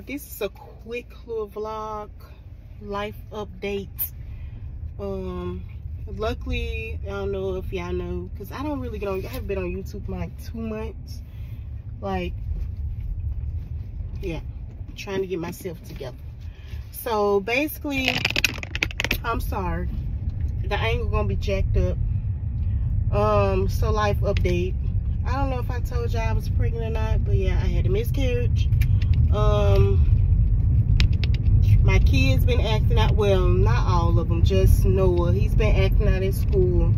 this is a quick little vlog life update. Um luckily i don't know if y'all know because i don't really get on i haven't been on youtube like two months like yeah trying to get myself together. So basically i'm sorry. The angle gonna be jacked up. Um so life update. I don't know if i told y'all i was pregnant or not but yeah i had a miscarriage um my kids been acting out well not all of them just noah. He's been acting out at school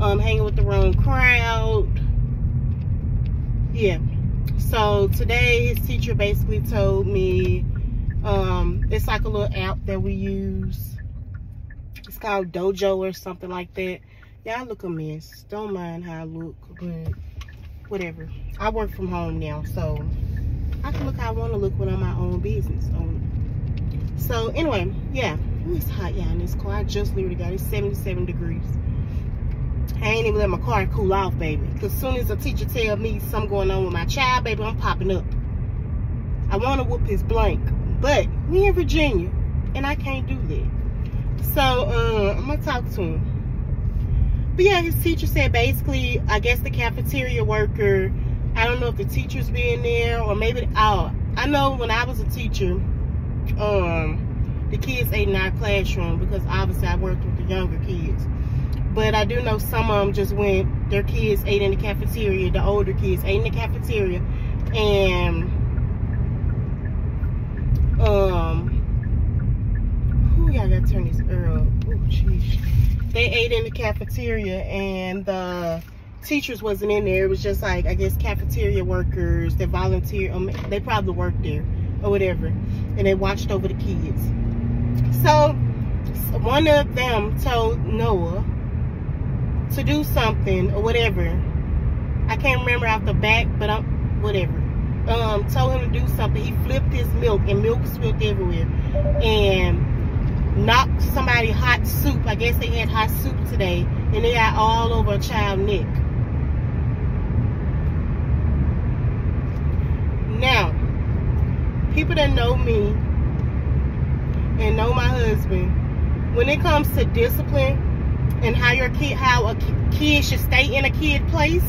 um hanging with the wrong crowd. Yeah. So today his teacher basically told me um it's like a little app that we use. It's called dojo or something like that. I look a mess. Don't mind how i look but whatever. I work from home now so I can look how I want to look when I'm my own business. So anyway, yeah, it's hot, yeah, in this car. I just literally got it 77 degrees. I ain't even let my car cool off, baby. Because soon as a teacher tell me something going on with my child, baby, I'm popping up. I want to whoop his blank. But we in Virginia, and I can't do that. So, uh, I'm going to talk to him. But yeah, his teacher said basically, I guess the cafeteria worker I don't know if the teachers being there or maybe oh I know when I was a teacher, um, the kids ate in our classroom because obviously I worked with the younger kids. But I do know some of them just went, their kids ate in the cafeteria, the older kids ate in the cafeteria, and um, who y'all gotta turn this earl? Oh, jeez. They ate in the cafeteria and the teachers wasn't in there. It was just like, I guess, cafeteria workers that volunteer. Um, they probably worked there or whatever. And they watched over the kids. So, one of them told Noah to do something or whatever. I can't remember out the back, but I'm, whatever. Um, told him to do something. He flipped his milk and milk spilled everywhere. And knocked somebody hot soup. I guess they had hot soup today. And they got all over a child neck. Now, people that know me and know my husband, when it comes to discipline and how your kid, how a kid should stay in a kid place,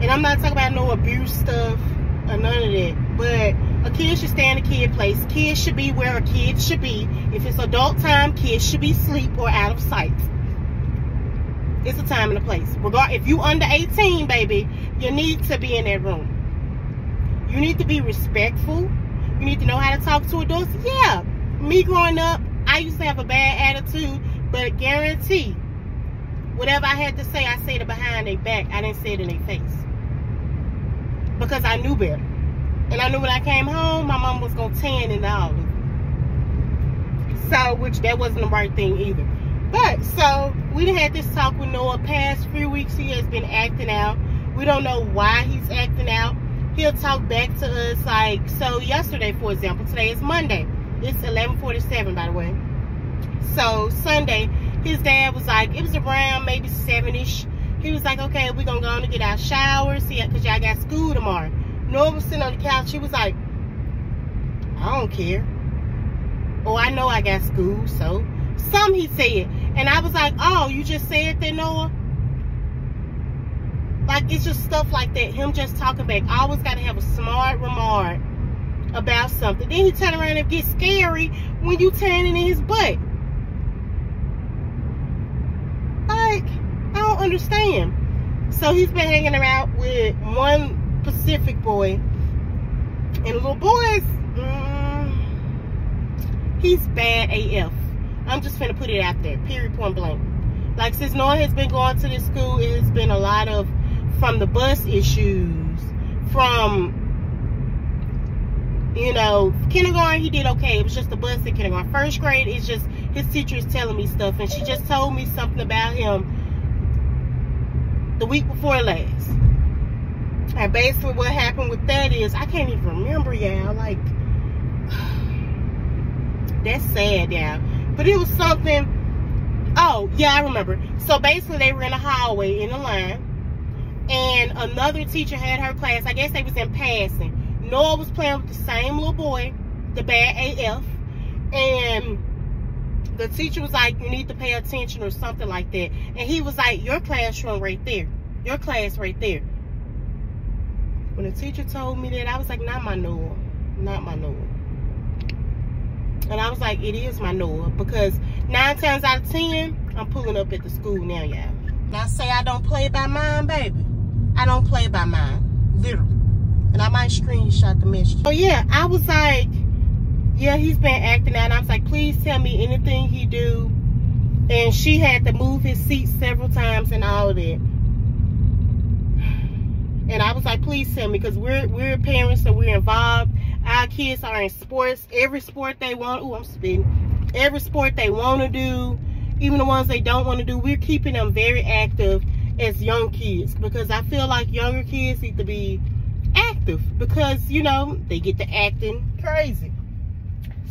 and I'm not talking about no abuse stuff or none of that, but a kid should stay in a kid place. Kids should be where a kid should be. If it's adult time, kids should be asleep or out of sight. It's a time and a place. Regard if you under 18, baby, you need to be in that room. You need to be respectful. You need to know how to talk to adults. Yeah, me growing up, I used to have a bad attitude, but guarantee, whatever I had to say, I said it behind their back. I didn't say it in their face. Because I knew better. And I knew when I came home, my mom was going to tan and all. So, which that wasn't the right thing either. But so we had this talk with Noah past few weeks. He has been acting out. We don't know why he's acting out. He'll talk back to us like so yesterday, for example. Today is Monday. It's 11:47, by the way. So Sunday, his dad was like, it was around maybe seven-ish. He was like, okay, we're gonna go on to get our showers, yeah, cause y'all got school tomorrow. Noah was sitting on the couch. He was like, I don't care. Oh, I know I got school, so some he said. And I was like, oh, you just said that, Noah? Like, it's just stuff like that. Him just talking back. I always got to have a smart remark about something. Then he turn around and get scary when you turning in his butt. Like, I don't understand. So he's been hanging around with one Pacific boy. And little boys, mm, he's bad AF. I'm just gonna put it out there, period, point blank. Like since Noah has been going to this school, it has been a lot of from the bus issues, from you know, kindergarten he did okay. It was just the bus in kindergarten. First grade, it's just his teacher is telling me stuff, and she just told me something about him the week before last. And basically, what happened with that is I can't even remember, y'all. Like, that's sad, y'all. But it was something. Oh, yeah, I remember. So basically, they were in a hallway in a line. And another teacher had her class. I guess they was in passing. Noah was playing with the same little boy, the bad AF, and the teacher was like, you need to pay attention or something like that. And he was like, your classroom right there. Your class right there. When the teacher told me that, I was like, not my Noah. Not my Noah. And I was like, it is my Noah. Because nine times out of ten, I'm pulling up at the school now, y'all. Now say I don't play by mine, baby. I don't play by mine. Literally. And I might screenshot the message. Oh yeah, I was like, yeah, he's been acting out. And I was like, please tell me anything he do. And she had to move his seat several times and all of that. And I was like, please tell me, because we're we're parents, so we're involved. Our kids are in sports, every sport they want. Oh, I'm spitting. Every sport they want to do, even the ones they don't want to do. We're keeping them very active as young kids because I feel like younger kids need to be active because you know they get to acting crazy.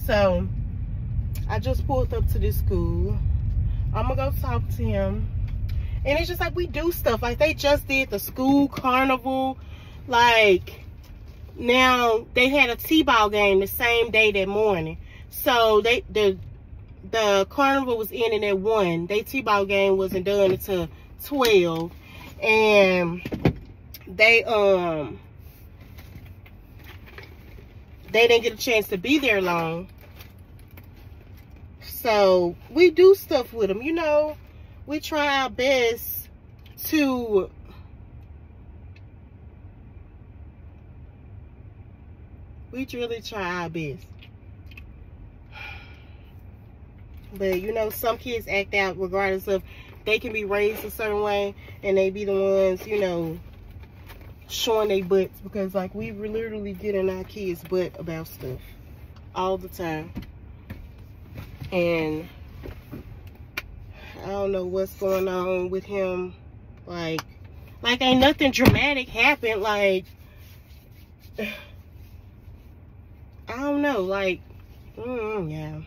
So I just pulled up to this school. I'm gonna go talk to him. And it's just like we do stuff. Like they just did the school carnival. Like now they had a T-ball game the same day that morning. So they the the carnival was ending at one. They T-ball game wasn't done until 12. And they um they didn't get a chance to be there long. So we do stuff with them, you know. We try our best to we really try our best. But you know, some kids act out regardless of they can be raised a certain way and they be the ones, you know, showing their butts because like we literally get in our kids' butt about stuff all the time. And I don't know what's going on with him. Like, like ain't nothing dramatic happened. Like, I don't know. Like, mm, yeah.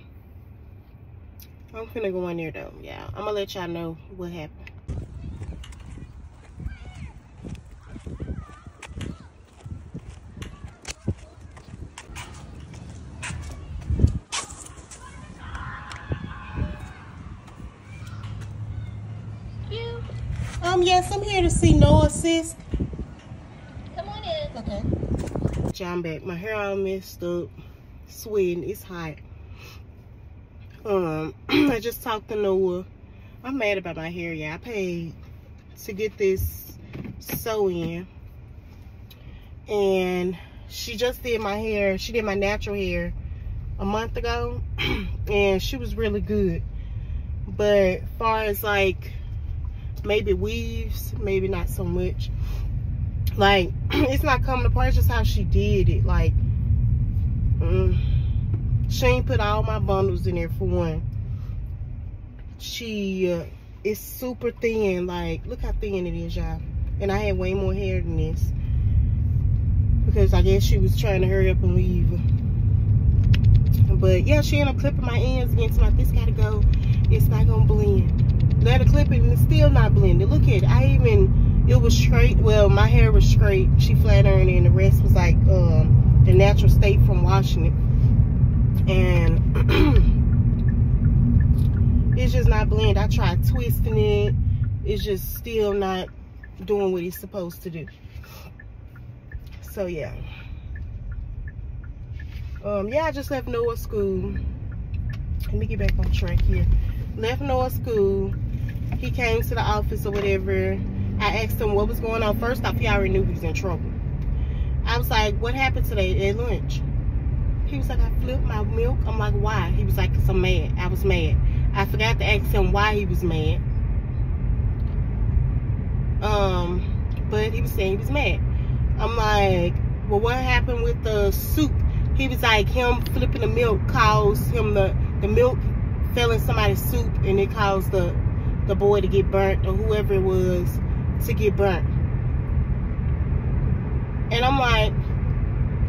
I'm gonna go in there though. Yeah, I'm gonna let y'all know what happened. Um, yes, I'm here to see Noah Sis. Come on in. Okay. John back. My hair all messed up. Sweating. It's hot. Um, I just talked to Noah. I'm mad about my hair, yeah. I paid to get this sew in. And she just did my hair. She did my natural hair a month ago. and she was really good. But far as like maybe weaves, maybe not so much. Like, it's not coming apart. It's just how she did it. Like, mm she ain't put all my bundles in there for one. She uh, is super thin. Like, look how thin it is, y'all. And I had way more hair than this. Because I guess she was trying to hurry up and leave. But yeah, she ended up clipping my ends again. So like, this gotta go. It's not gonna blend. Let her clip it and it's still not blended. Look at it. I even, it was straight. Well, my hair was straight. She flat ironed it and the rest was like um, the natural state from washing it and it's just not blend. I tried twisting it. It's just still not doing what it's supposed to do. So yeah. Um, yeah, I just left Noah school. Let me get back on track here. Left Noah school. He came to the office or whatever. I asked him what was going on. First off, he already knew he was in trouble. I was like, what happened today at lunch? He was like, I flipped my milk. I'm like, why? He was like, because I'm mad. I was mad. I forgot to ask him why he was mad. Um, but he was saying he was mad. I'm like, well, what happened with the soup? He was like, him flipping the milk caused him the, the milk fell in somebody's soup and it caused the, the boy to get burnt or whoever it was to get burnt. And I'm like,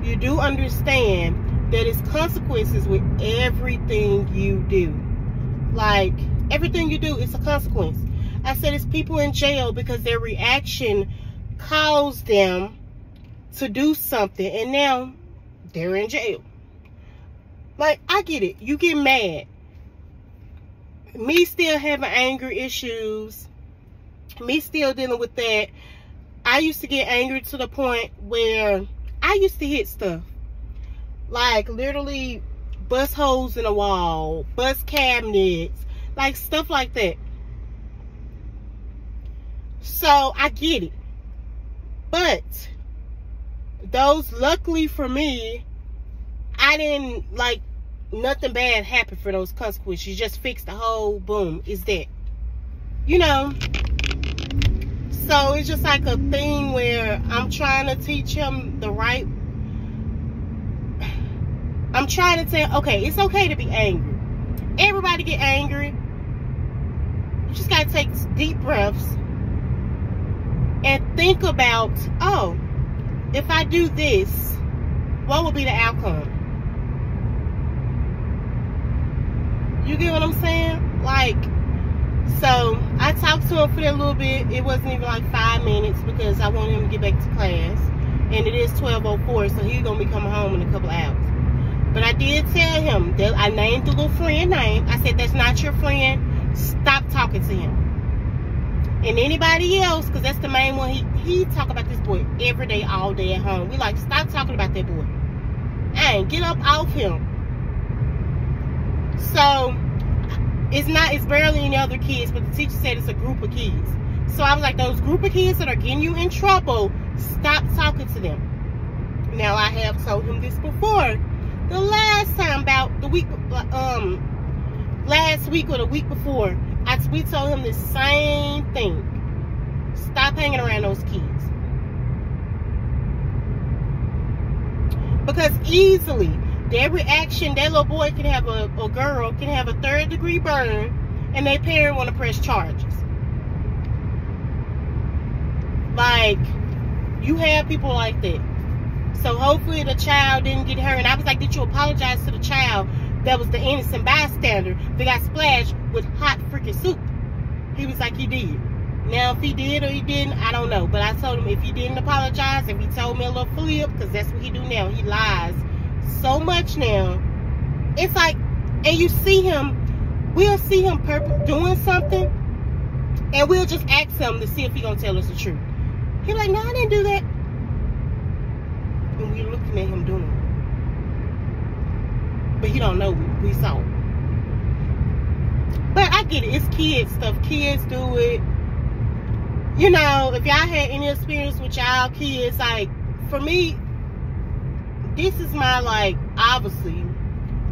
you do understand that is consequences with everything you do. Like, everything you do is a consequence. I said it's people in jail because their reaction caused them to do something and now they're in jail. Like, I get it. You get mad. Me still having anger issues. Me still dealing with that. I used to get angry to the point where I used to hit stuff. Like, literally bust holes in a wall, bust cabinets, like stuff like that. So, I get it. But, those, luckily for me, I didn't, like, nothing bad happened for those consequences. You just fix the whole boom, is that. You know, so it's just like a thing where I'm trying to teach him the right. I'm trying to tell, okay, it's okay to be angry. Everybody get angry. You just gotta take deep breaths and think about, oh, if I do this, what will be the outcome? You get what I'm saying? Like, so I talked to him for a little bit. It wasn't even like five minutes because I wanted him to get back to class. And it is 12.04, so he's going to be coming home in a couple hours. But I did tell him that I named the little friend name. I said, that's not your friend. Stop talking to him. And anybody else, because that's the main one, he, he talk about this boy every day, all day at home. We like, stop talking about that boy. And get up off him. So it's not it's barely any other kids, but the teacher said it's a group of kids. So I was like, those group of kids that are getting you in trouble, stop talking to them. Now I have told him this before. The last time, about the week, um, last week or the week before, I we told him the same thing. Stop hanging around those kids. Because easily their reaction, that little boy can have a, a girl can have a third degree burn and their parent want to press charges. Like, you have people like that. So hopefully the child didn't get hurt. And I was like, did you apologize to the child that was the innocent bystander that got splashed with hot freaking soup? He was like, he did. Now, if he did or he didn't, I don't know. But I told him if he didn't apologize, if he told me a little flip, because that's what he do now, he lies so much now. It's like, and you see him, we'll see him purpose doing something, and we'll just ask him to see if he gonna tell us the truth. He's like, no, I didn't do that. Him doing. But he don't know we saw. But I get it. It's kids stuff. Kids do it. You know, if y'all had any experience with y'all kids, like, for me, this is my like obviously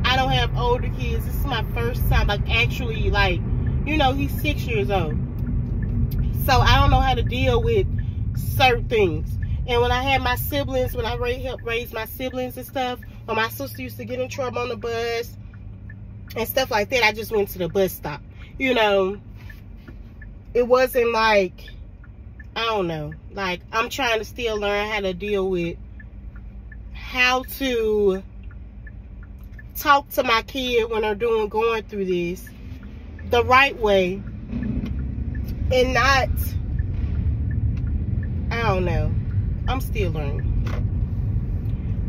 I don't have older kids. This is my first time like actually like you know he's six years old. So I don't know how to deal with certain things. And when I had my siblings, when I helped raise my siblings and stuff, when my sister used to get in trouble on the bus and stuff like that, I just went to the bus stop. You know, it wasn't like, I don't know, like I'm trying to still learn how to deal with how to talk to my kid when they're doing going through this the right way and not I don't know. I'm still learning.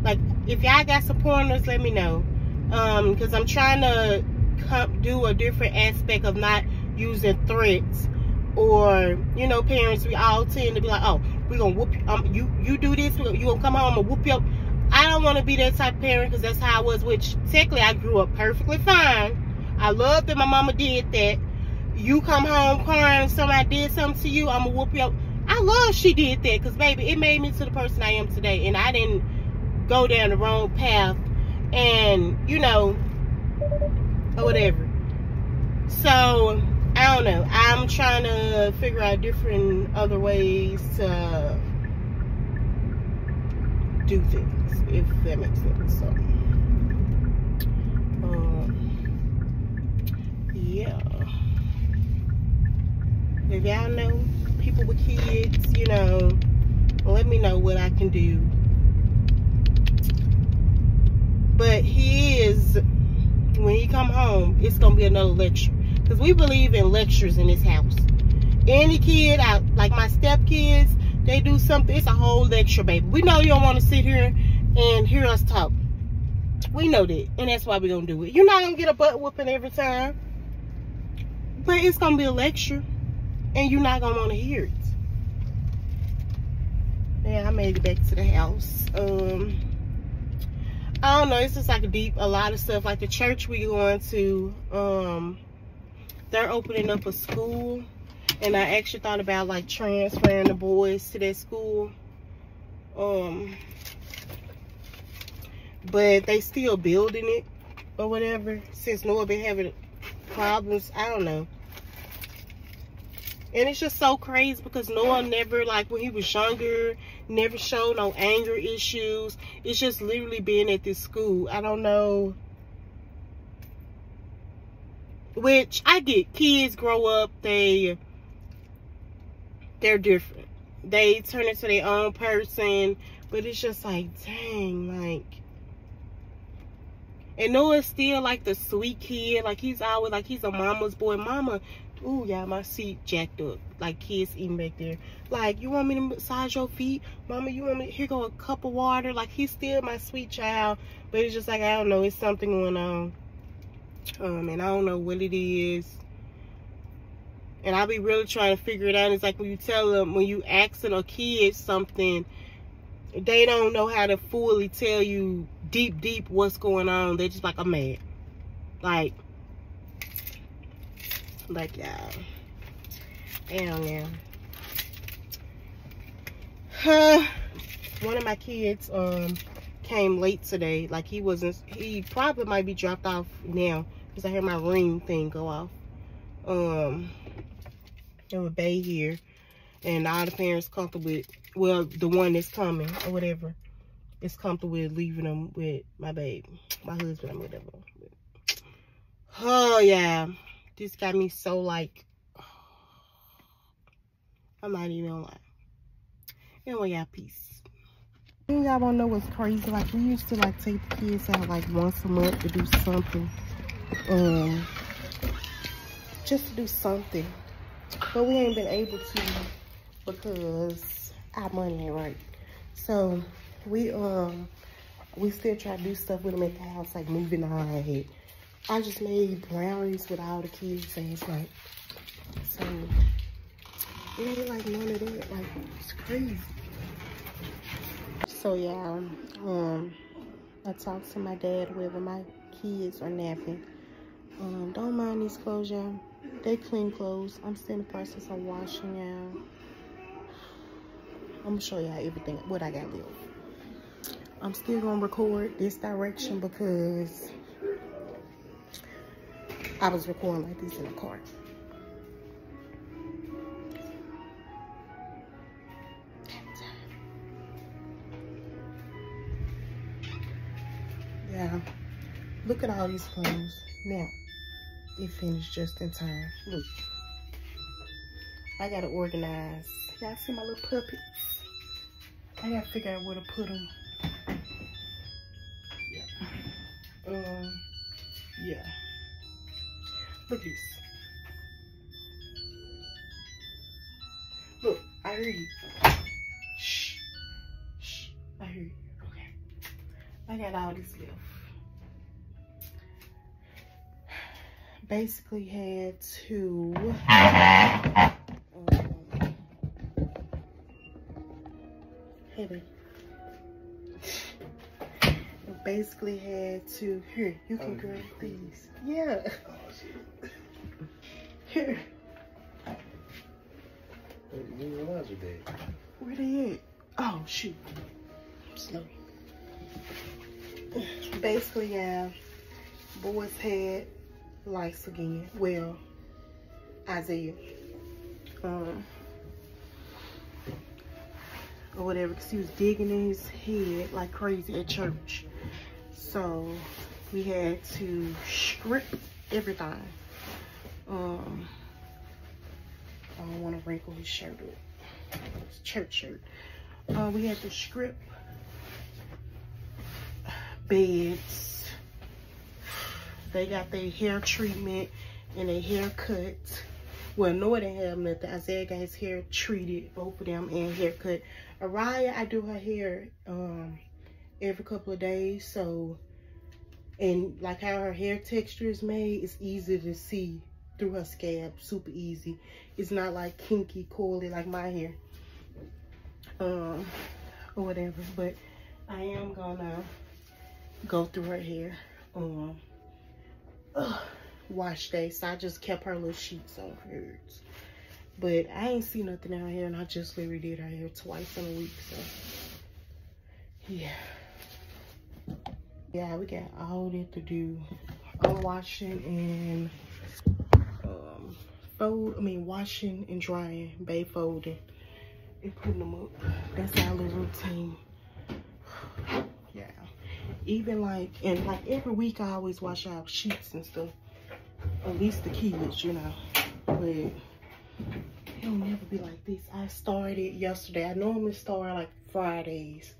Like if y'all got some pointers, let me know. Um, because I'm trying to come, do a different aspect of not using threats or you know parents we all tend to be like oh we're gonna whoop you um you you do this you're gonna come home and going to whoop you up I don't want to be that type of parent because that's how I was, which technically I grew up perfectly fine. I love that my mama did that. You come home crying, somebody did something to you, I'm going to whoop you up. I love she did that because, baby, it made me to the person I am today. And I didn't go down the wrong path and, you know, or whatever. So, I don't know. I'm trying to figure out different other ways to do things, if that makes sense. So, um, yeah. If y'all know people with kids, you know, let me know what I can do. But he is, when he come home, it's gonna be another lecture. Because we believe in lectures in this house. Any kid, I, like my stepkids, they do something. It's a whole lecture, baby. We know you don't want to sit here and hear us talk. We know that, and that's why we're gonna do it. You're not gonna get a butt whooping every time, but it's gonna be a lecture, and you're not gonna want to hear it. Yeah, I made it back to the house. Um, I don't know. It's just like a deep, a lot of stuff. Like the church we going to, um, they're opening up a school, and I actually thought about like transferring the boys to that school. Um, but they still building it or whatever. Since Noah been having problems, I don't know. And it's just so crazy because Noah never, like when he was younger, never showed no anger issues. It's just literally being at this school. I don't know. Which I get. Kids grow up, they, they're different. They turn into their own person. But it's just like, dang, like, and Noah's still like the sweet kid. Like he's always like he's a mama's boy. Mama, ooh, yeah, my seat jacked up. Like kids eating back there. Like, you want me to massage your feet? Mama, you want me, here go a cup of water. Like he's still my sweet child. But it's just like, I don't know, it's something going on. Um, and I don't know what it is. And I'll be really trying to figure it out. It's like when you tell them, when you asking a kid something, they don't know how to fully tell you deep, deep what's going on. They're just like, I'm mad. Like, like, yeah. Damn, yeah. Huh. One of my kids, um, came late today. Like, he wasn't, he probably might be dropped off now. Because I heard my ring thing go off. Um, there was Bay here. And all the parents comfortable with, well, the one that's coming or whatever is comfortable with leaving them with my baby, my husband, whatever. Oh, yeah. This got me so, like, I'm not even gonna lie. Anyway, y'all, peace. Y'all wanna know what's crazy? Like, we used to, like, take the kids out, like, once a month to do something. Um, just to do something. But we ain't been able to because our money ain't right. So, we um we still try to do stuff with them at the house, like moving on. I just made brownies with all the kids last night. So it ain't like none of that. Like it's crazy. So yeah, um I talked to my dad whether my kids are napping. Um, don't mind these clothes, y'all. They clean clothes. I'm still in the process of washing y'all. I'm gonna show y'all everything, what I got left. I'm still gonna record this direction because I was recording like this in the car. Yeah, look at all these clothes. Now, it finished just in time. Look, I gotta organize. Y'all see my little puppets? I gotta figure out where to put them. Um, yeah. Look at this. Look, I hear you. Shh. Shh. I hear you. Okay. I got all this left. Basically had to um, heavy basically had to, here, you can oh, grab these. Yeah. Here. Where they at? Oh, shoot. Slow. Basically, yeah, boys had lice again. Well, Isaiah. Um, or whatever, because he was digging in his head like crazy at church. So we had to strip everything. Um, I don't want to wrinkle his shirt up. It's church shirt. Uh, we had to script beds. They got their hair treatment and a haircut Well, Noah didn't have nothing. Isaiah got his hair treated, both of them, and haircut. Araya, I do her hair um every couple of days, so and like how her hair texture is made, it's easy to see through her scalp, super easy. It's not like kinky, coily like my hair, um, or whatever. But I am gonna go through her hair, um, wash day. So I just kept her little sheets on hers. But I ain't see nothing out here, and I just literally did her hair twice in a week. So yeah, yeah, we got all that to do. I'm washing and fold. I mean, washing and drying, bay folding, and putting them up. That's our little routine. yeah, even like and like every week, I always wash out sheets and stuff. At least the keyless, you know. But it'll never be like this. I started yesterday. I normally start like Fridays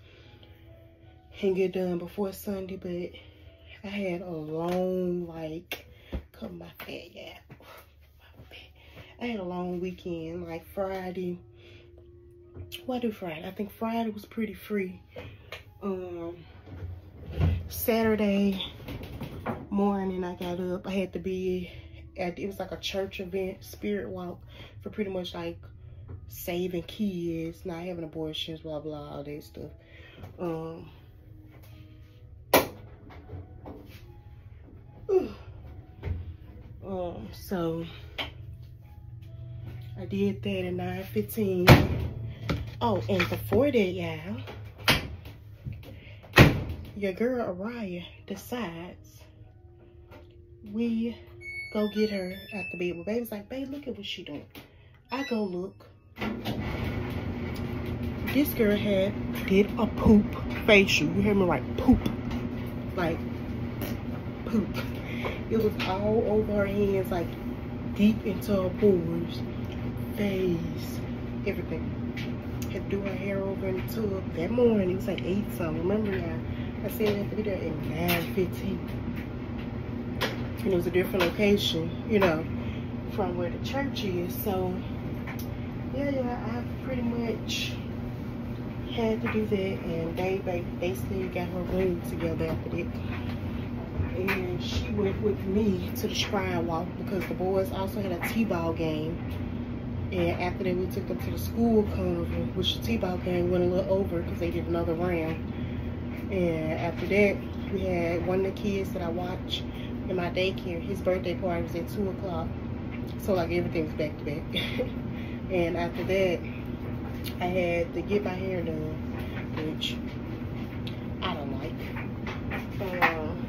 and get done before Sunday, but I had a long, like, cut my fat, yeah. I had a long weekend, like Friday. What do Friday? I think Friday was pretty free. Um, Saturday morning, I got up. I had to be at, it was like a church event, spirit walk, for pretty much like saving kids, not having abortions, blah, blah, all that stuff. Um, Um, so I did that at 9.15. Oh, and before that, y'all, your girl Araya decides we go get her at the bed. Well, baby's like, babe, look at what she doing. I go look. This girl had did a poop facial. You hear me right? Poop. Like poop. It was all over her hands, like deep into her pores, face, everything. Had to do her hair over the tub that morning. It was like 8 something. Remember, y'all? I said at the video at 9.15. And it was a different location, you know, from where the church is. So, yeah, yeah, I pretty much had to do that. And they, they basically got her room together after that and she went with me to the Shrine Walk because the boys also had a T-ball game. And after that, we took them to the school carnival, which the T-ball game went a little over because they did another round. And after that, we had one of the kids that I watch in my daycare. His birthday party was at 2 o'clock. So, like, everything's back to back. and after that, I had to get my hair done, which I don't like. Um,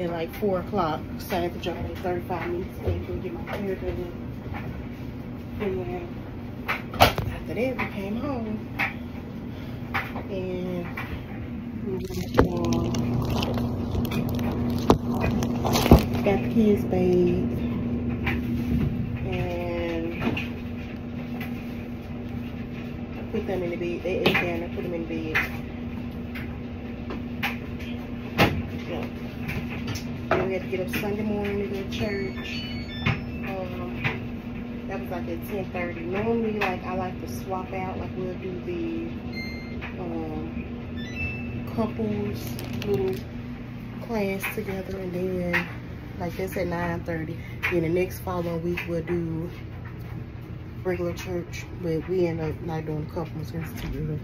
at like 4 o'clock. So I had to drive like 35 minutes to get my hair done. And after that, we came home. And we got the kids bathed. And put them in the bed. They ate down and put them in bed. we had to get up Sunday morning to go to church. Um, that was like at 10.30. Normally, like, I like to swap out. Like, we'll do the um, couples little class together. And then, like, that's at 9.30. Then the next following week, we'll do regular church. But we end up not doing couples. That's too.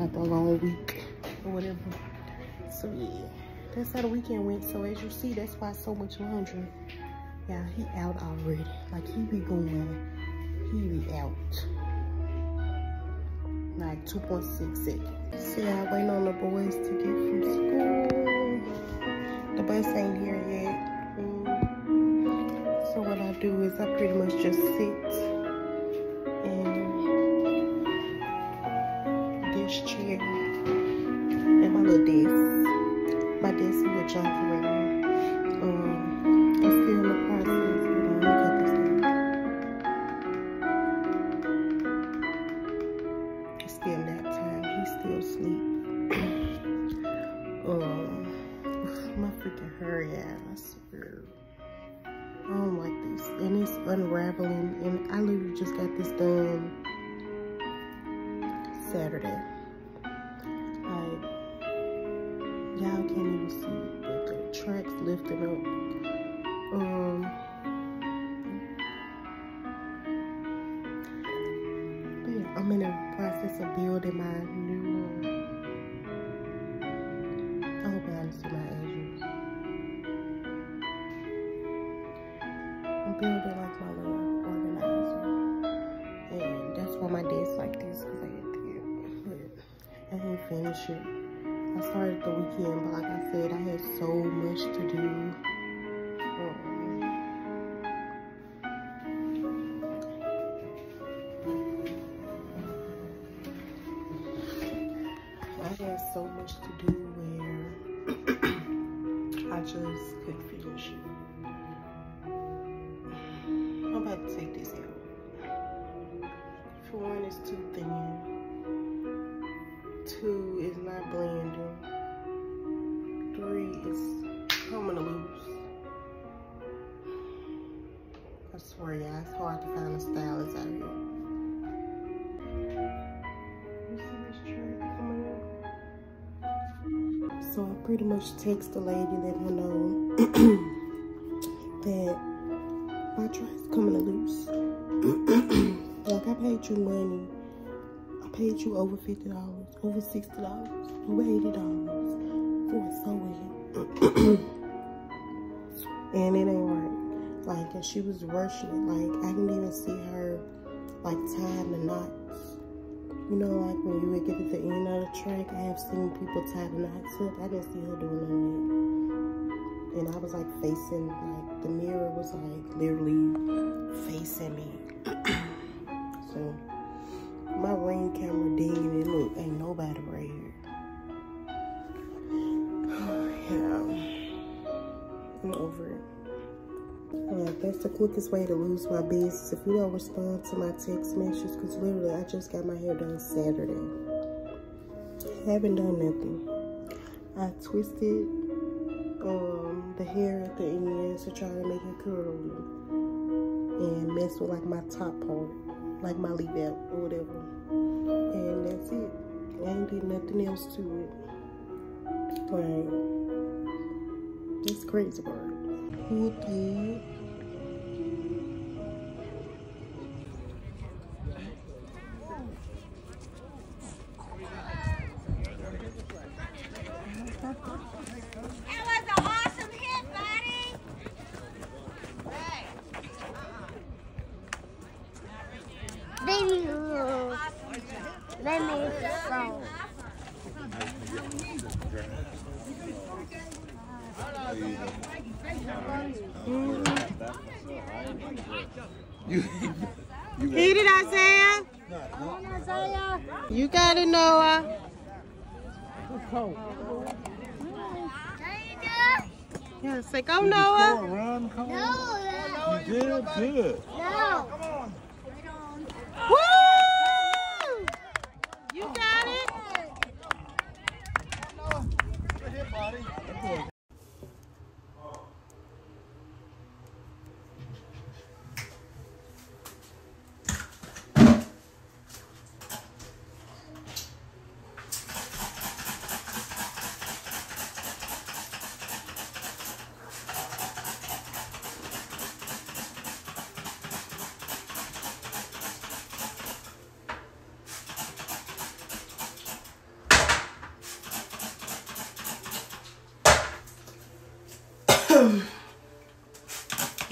After a long week or whatever. So, yeah that's how the weekend went. So as you see, that's why so much laundry. Yeah, he out already. Like he be going, he be out. Like 2.6 seconds. See, I waiting on the boys to get from school. The bus ain't here yet. Mm. So what I do is I pretty much just sit unraveling. And I literally just got this done Saturday. Like, y'all can't even see it, but the track's lifting up. Um, yeah, I'm in the process of building my Two is not blending. Three is coming loose. I swear, y'all, it's hard to find a stylist out here. You see this track coming up? So I pretty much text the lady, letting her know that my track's coming loose. like I paid you money. Paid you over fifty dollars, over sixty dollars, over eighty dollars for a sew in. and it ain't right. Like and she was rushing it. Like I didn't even see her like tying the knots. You know, like when you would get to the end of the track, I have seen people tie the knots up. I didn't see her doing none of that. And I was like facing, like the mirror was like literally facing me. so my ring camera dinging look, ain't nobody right here. yeah. I'm over it. Like, that's the quickest way to lose my business. If you don't respond to my text messages, because literally I just got my hair done Saturday. I haven't done nothing. I twisted um, the hair at the end to try to make it curly. And mess with like my top part, like my leave out or whatever. That's it. I ain't did nothing else to it. Like, that's crazy part. Whoop it. You, you Hit it, Isaiah. You got it, Noah. Yeah, say go, Noah. Run, come. No, You did good.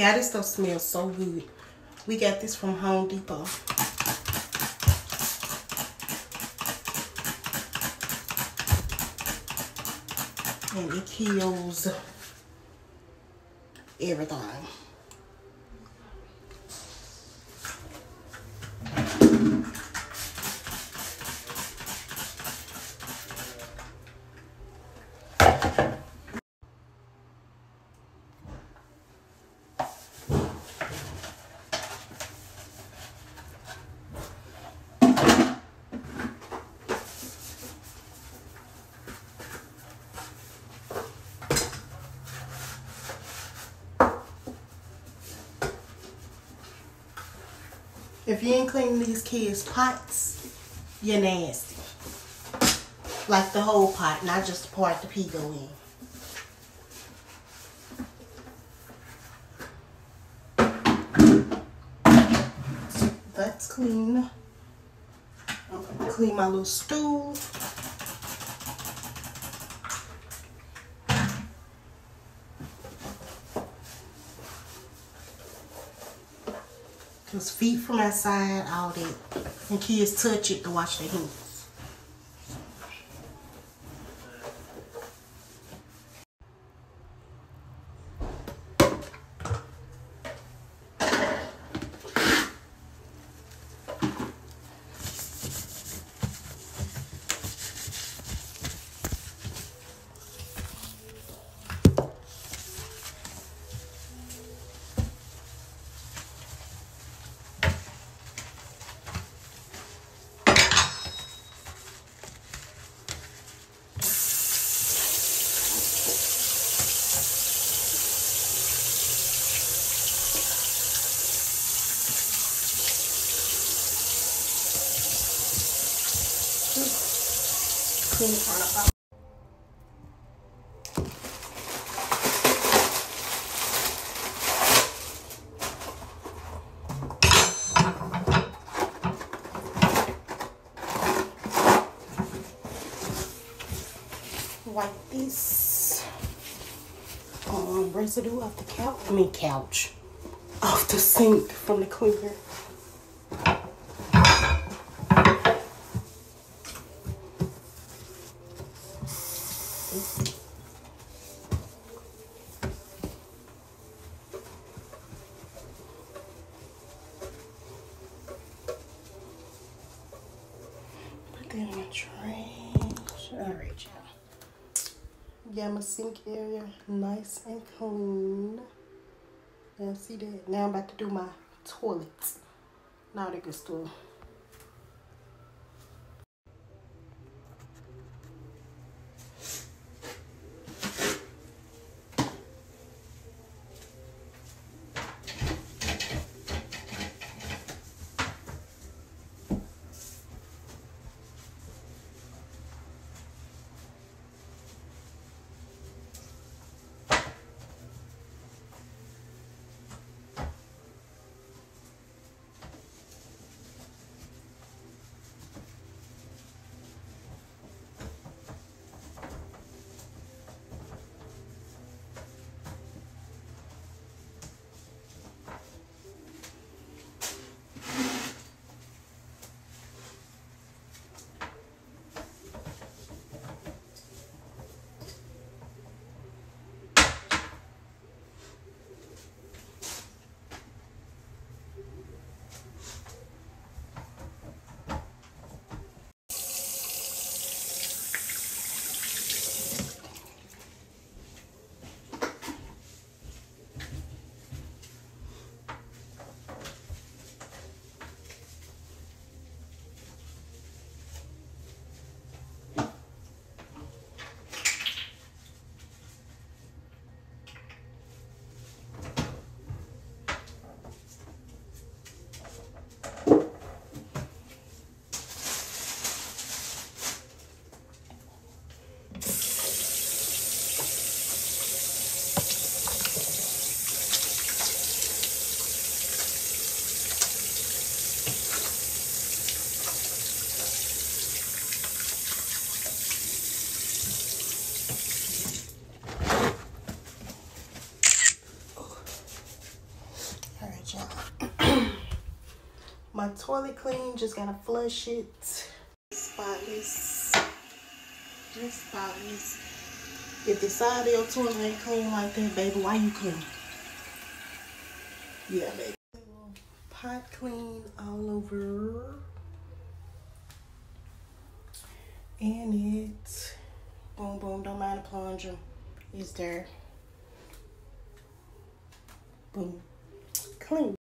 Yeah, this stuff smells so good. We got this from Home Depot. And it kills everything. You ain't cleaning these kids' pots, you're nasty. Like the whole pot, not just the part the pee go in. That's clean. I'm gonna clean my little stool. Cause feet from outside, all that. And kids touch it to wash their hands. Clean the front up. Wipe this um, residue off the couch. I mean couch. Off the sink from the cleaner. Put that in the trash. Alright, y'all. Yeah, my sink area nice and clean. Yeah, see that? Now I'm about to do my toilet. Now they good stuff. Toilet clean, just gotta flush it. Spotless. Just spotless. If the side of your toilet ain't clean like that, baby, why you clean? Yeah, baby. Pot clean all over. And it, boom, boom, don't mind the plunger. It's there. Boom. Clean.